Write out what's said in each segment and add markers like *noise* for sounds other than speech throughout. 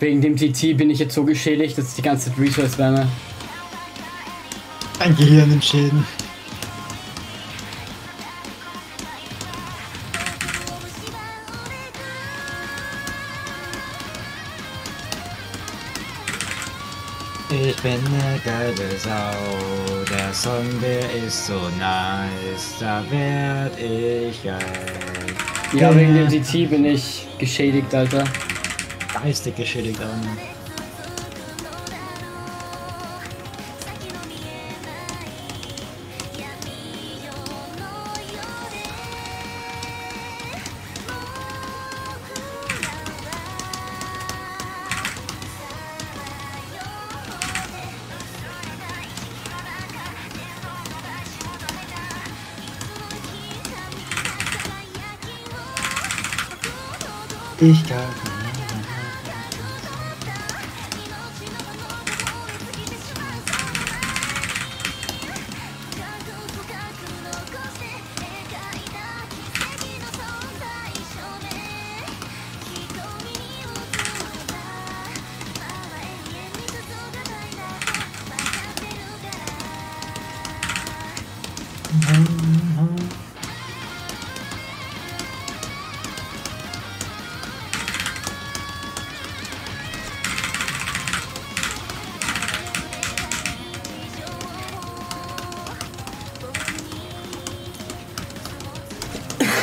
Wegen dem TT bin ich jetzt so geschädigt, dass ich die ganze Zeit Resource wärme. Ein Gehirn im Schäden. Ich bin ne geile Sau, der Song, der ist so nice, da werd ich geil. Ja, wegen dem TT bin ich geschädigt, Alter. Geistig geschädigt, aber. Ich kann.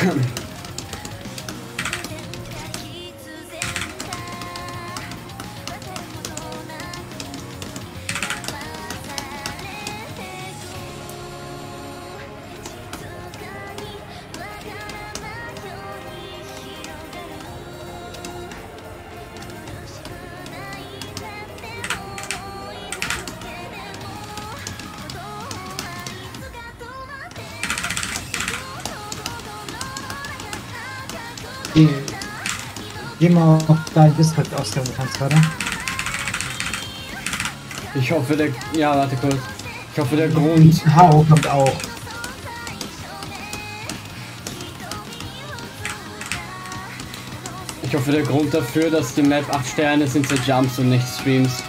Um, *laughs* Geh, geh mal auf deinen Discord aus, wenn du kannst gerade. Ich hoffe, der. Ja, warte kurz. Ich hoffe, der Grund. Haro kommt auch. Ich hoffe, der Grund dafür, dass die Map 8 Sterne sind, sind Jumps und nicht Streams.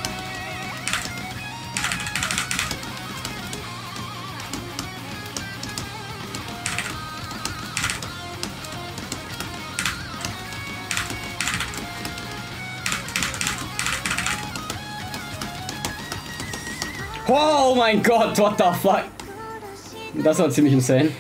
Oh mein Gott, what the fuck? Das war ziemlich insane.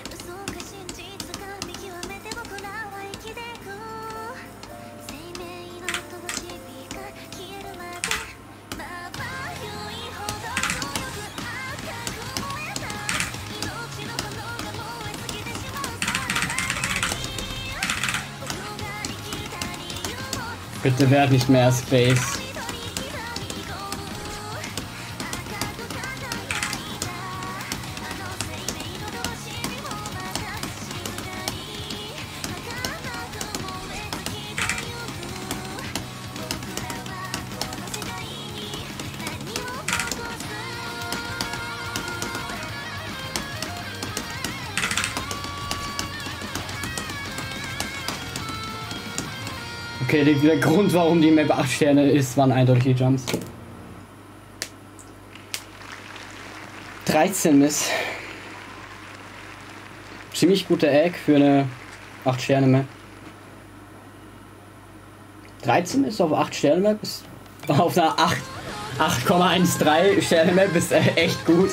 Bitte werd nicht mehr Space. Okay, der, der Grund, warum die Map 8 Sterne ist, waren eindeutige Jumps. 13 Miss. Ziemlich guter Egg für eine 8 Sterne Map. 13 ist auf 8 Sterne Map ist *laughs* auf einer 8 8,13 Sterne Map ist echt gut.